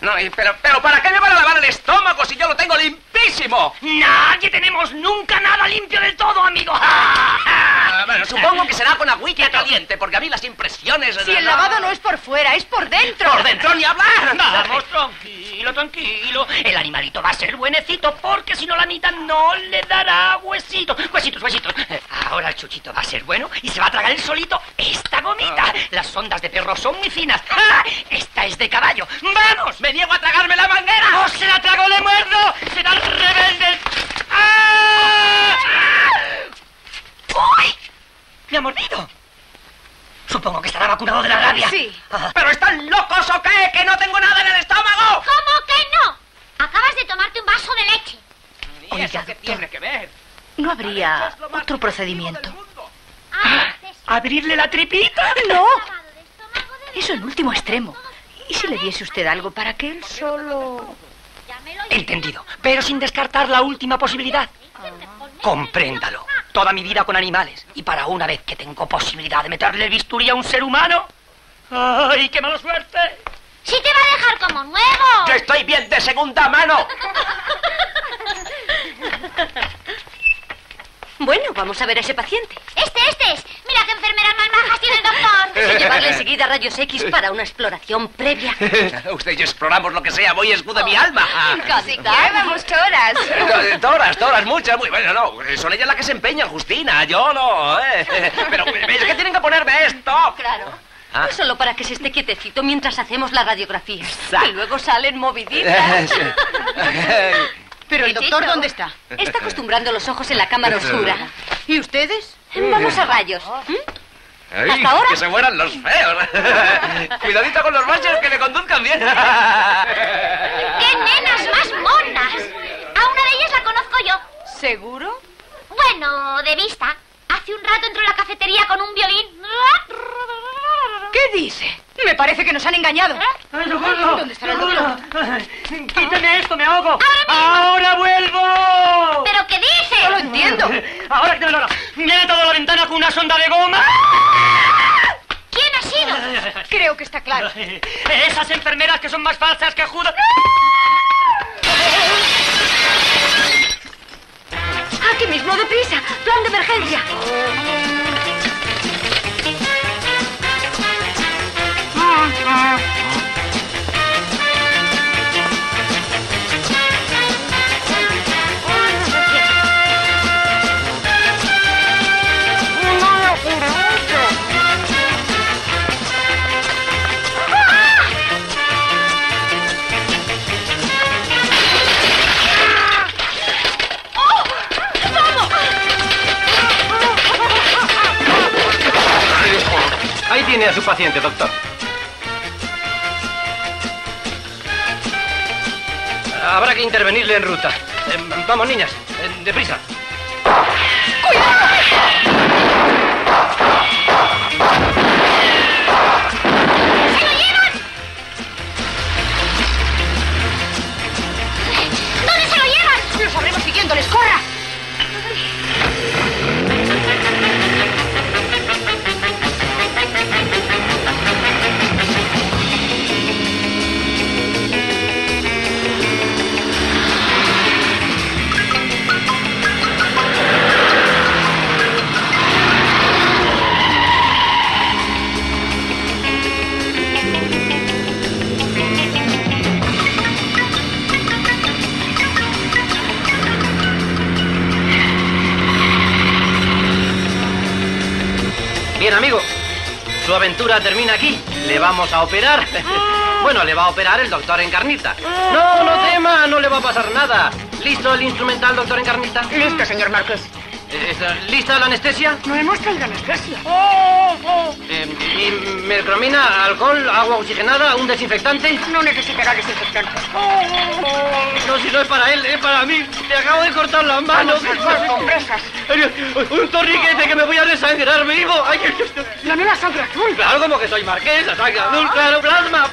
No, pero, pero ¿para qué me van a lavar el estómago si yo lo tengo limpísimo? Nadie tenemos nunca nada limpio del todo, amigo. Ah, bueno, supongo que será con agüita caliente, porque a mí las impresiones... Si el lavado no es por fuera, es por dentro. Por dentro ni hablar. Vamos, tranquilo, tranquilo. El animalito va a ser buenecito porque si no la mitad no le dará huesitos. Huesitos, huesitos. Ahora el chuchito va a ser bueno y se va a tragar el solito esta. Las ondas de perro son muy finas. ¡Ah! Esta es de caballo. ¡Vamos! ¡Me niego a tragarme la manguera! ¡No se la trago, le muerdo! ¡Será el rebelde! ¡Ah! ¡Uy! ¡Me ha mordido! Supongo que estará vacunado de la rabia. Sí. Ah, ¿Pero están locos o qué? ¡Que no tengo nada en el estómago! ¿Cómo que no? Acabas de tomarte un vaso de leche. ¿Y eso qué tiene que ver? ¿No habría otro procedimiento? del mundo. Ah, te- ¿Abrirle la tripita? No, eso en último extremo. ¿Y si le diese usted algo para que él solo... Entendido, pero sin descartar la última posibilidad. Compréndalo. Toda mi vida con animales. Y para una vez que tengo posibilidad de meterle el bisturí a un ser humano. ¡Ay, qué mala suerte! Sí te va a dejar como nuevo. ¡Yo estoy bien de segunda mano! Bueno, vamos a ver a ese paciente. Este, este es. Mira qué enfermeras más majas tiene el doctor. Llevarle enseguida a rayos X para una exploración previa. Usted y yo exploramos lo que sea, voy escudo mi alma. vamos, choras. Eh, Toras, toras, muchas, muy bueno, no. Son ellas las que se empeñan, Justina, yo no, ¿eh? Pero es que tienen que ponerme esto. Claro. Ah. Es solo para que se esté quietecito mientras hacemos las radiografías. Y luego salen Eh, moviditas. Pero el doctor, ¿dónde está? Está acostumbrando los ojos en la cámara oscura. ¿Y ustedes? Vamos a rayos. ¿m? Ay, ¿Hasta ahora? Que se mueran los feos. Cuidadito con los baches que le conduzcan bien. ¡Qué nenas más monas! A una de ellas la conozco yo. ¿Seguro? Bueno, de vista. Hace un rato entró en la cafetería con un violín. ¿Qué dice? Me parece que nos han engañado. ¡Ay, socorro! ¿Dónde está el doctor? ¡Quíteme esto, me ahogo! ¡Ahora vuelvo! ¿Pero qué dice? No lo entiendo. ¡Ahora que te lo ¡Viene toda la ventana con una sonda de goma! ¿Quién ha sido? Creo que está claro. Esas enfermeras que son más falsas que Judas. Aquí mismo, deprisa. Plan de emergencia. A su paciente, doctor. Habrá que intervenirle en ruta. Eh, vamos, niñas, eh, deprisa. ¿Dónde aventura termina aquí. Le vamos a operar. Bueno, le va a operar el doctor Encarnita. No, no tema, no le va a pasar nada. ¿Listo el instrumental, doctor Encarnita? Listo, señor Marqués. Eh, ¿está ¿Lista la anestesia? No hemos traído anestesia. Eh, ¿Y mercromina, alcohol, agua oxigenada, un desinfectante? No necesitará desinfectante. No, si no es para él, es para mí. Le acabo de cortar la mano. Un torniquete que me voy a desangrar vivo. Ay, La nueva sangre azul. Claro, como que soy marqués, la sangre azul, claro, plasma.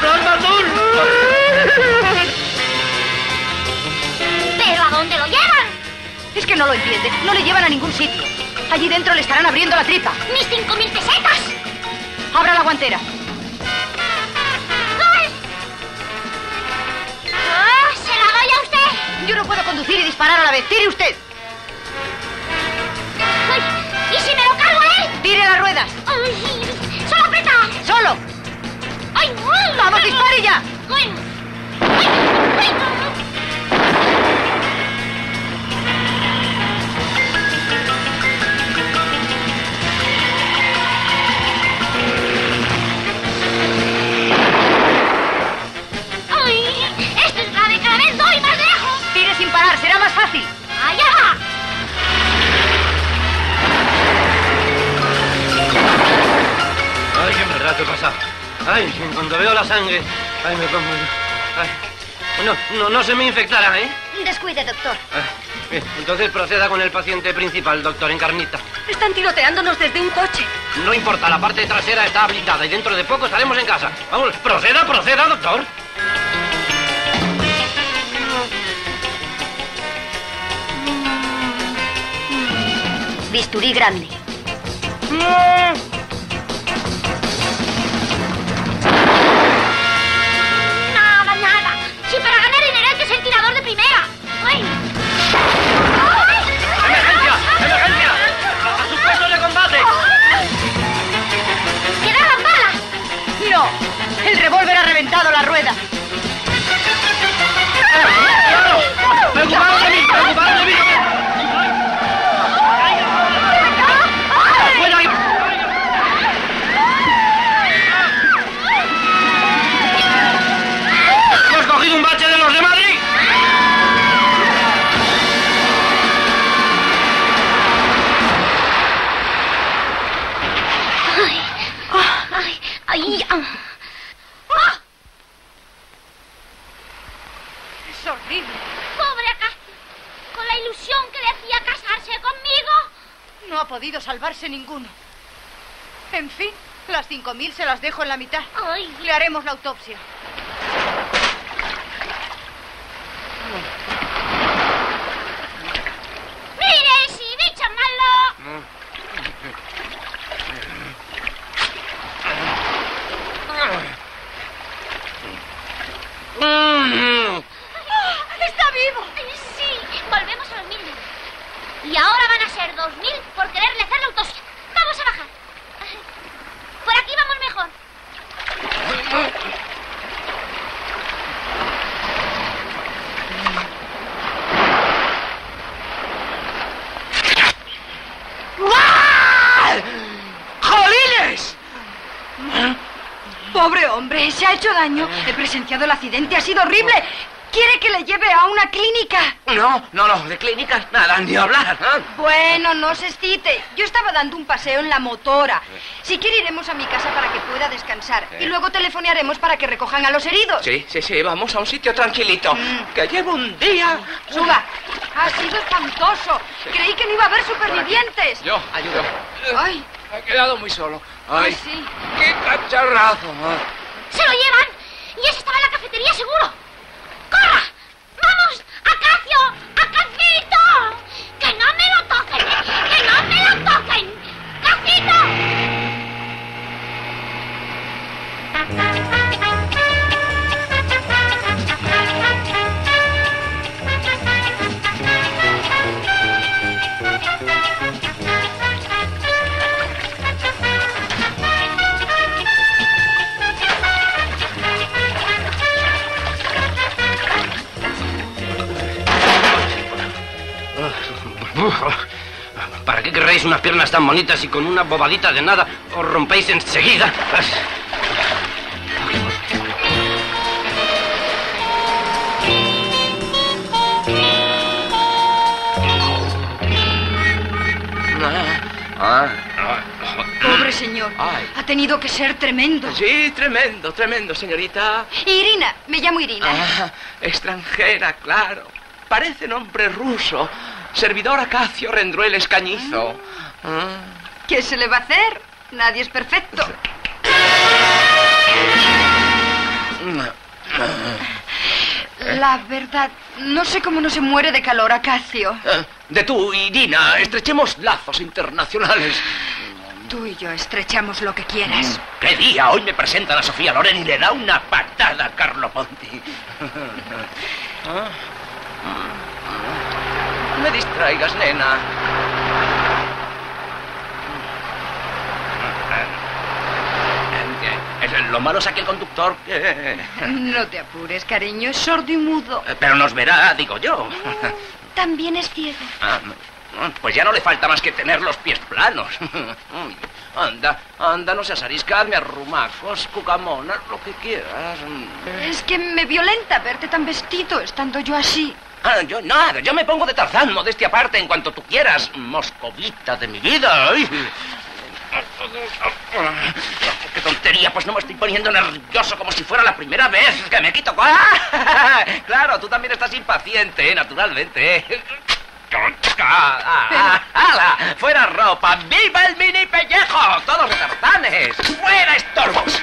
¡Plasma azul! que no lo entiende. No le llevan a ningún sitio. Allí dentro le estarán abriendo la tripa. ¡Mis cinco mil pesetas! Abra la guantera. ¡Ah! ¡Se la doy a usted! Yo no puedo conducir y disparar a la vez. ¡Tire usted! ¿Y si me lo cargo a él? ¡Tire las ruedas! Ay, ¡Solo aprieta! ¡Solo! ¡Ay, ¡Vamos, dispare ya! Ay. Ay, cuando veo la sangre, ay, me pongo... Ay. No, no, no se me infectará, ¿eh? Descuide, doctor. Ay, bien, entonces proceda con el paciente principal, doctor Encarnita. Están tiroteándonos desde un coche. No importa, la parte trasera está habilitada y dentro de poco estaremos en casa. Vamos, proceda, proceda, doctor. Bisturí grande. Nada, horrible. ¡Pobre Acacio! Con la ilusión que decía casarse conmigo. No ha podido salvarse ninguno. En fin, las cinco mil se las dejo en la mitad. ¡Ay! Le haremos la autopsia. ¡Mire, sí, bicho malo! Mm. ¡Está vivo! Sí, volvemos a los mil libras. Y ahora van a ser dos mil por quererle hacer la autopsia. Vamos a bajar. Por aquí vamos mejor. ¡Jolines! Pobre hombre, se ha hecho daño. He presenciado el accidente, ha sido horrible. ¿Quiere que le lleve a una clínica? No, no, no, de clínicas nada, ni hablar. ¿eh? Bueno, no se excite. Yo estaba dando un paseo en la motora. Si quiere iremos a mi casa para que pueda descansar. Y luego telefonearemos para que recojan a los heridos. Sí, sí, sí, vamos a un sitio tranquilito. Que llevo un día. Suba. Ha sido espantoso. Creí que no iba a haber supervivientes. Yo ayudo. Ay, He quedado muy solo. ay, Ay, sí. qué cacharrazo. ¡Se lo llevan! Y ese estaba en la cafetería seguro. ¿Para qué querréis unas piernas tan bonitas y con una bobadita de nada os rompéis enseguida? Ah, Pobre señor. Ay. Ha tenido que ser tremendo. sí, tremendo, tremendo, señorita. Irina, me llamo Irina. Ah, extranjera, claro. Parece nombre ruso. Servidor Acacio Rendruel Escañizo. Ah. ¿Qué se le va a hacer? Nadie es perfecto. La verdad, no sé cómo no se muere de calor, Acacio. Ah, De tú y Dina, estrechemos lazos internacionales. Tú y yo estrechamos lo que quieras. ¿Qué día? Hoy me presentan a Sofía Loren y le da una patada a Carlo Ponti. me distraigas, nena. Eh, Lo malo es aquel conductor que... No te apures, cariño, es sordo y mudo. Eh, Pero nos verá, digo yo. También es ciego. Ah, Pues ya no le falta más que tener los pies planos. Anda, anda, no seas arisca, hazme arrumacos, cucamona, lo que quieras. Es que me violenta verte tan vestido estando yo así. Ah, yo nada, yo me pongo de Tarzán, modestia aparte, en cuanto tú quieras, moscovita de mi vida. Ay. ¡Qué tontería! Pues no me estoy poniendo nervioso como si fuera la primera vez que me quito... ¡Ah! Claro, tú también estás impaciente, ¿eh? naturalmente. ¡Ah, ah, ¡Hala! ¡Fuera ropa! ¡Viva el mini pellejo! ¡Todos de tartanes! ¡Fuera estorbos!